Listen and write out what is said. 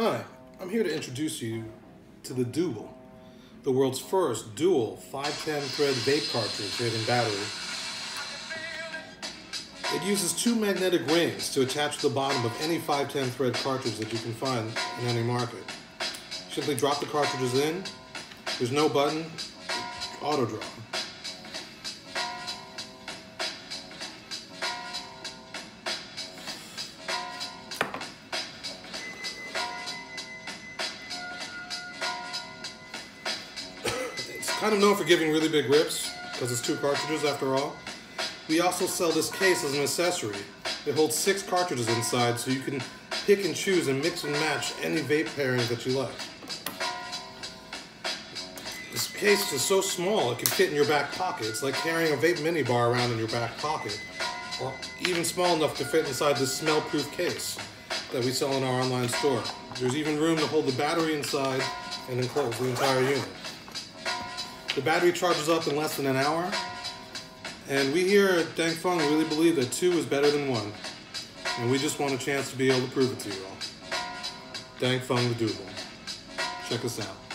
Hi, I'm here to introduce you to the Dooble, the world's first dual 510 thread vape cartridge made battery. It uses two magnetic rings to attach to the bottom of any 510 thread cartridge that you can find in any market. Simply drop the cartridges in, there's no button, auto draw. Kind of known for giving really big rips because it's two cartridges after all. We also sell this case as an accessory. It holds six cartridges inside so you can pick and choose and mix and match any vape pairings that you like. This case is so small it can fit in your back pocket. It's like carrying a vape mini bar around in your back pocket. Or even small enough to fit inside this smell-proof case that we sell in our online store. There's even room to hold the battery inside and enclose the entire unit. The battery charges up in less than an hour, and we here at Dank Fung really believe that two is better than one, and we just want a chance to be able to prove it to you all. Dank Fung the Dooble. Check us out.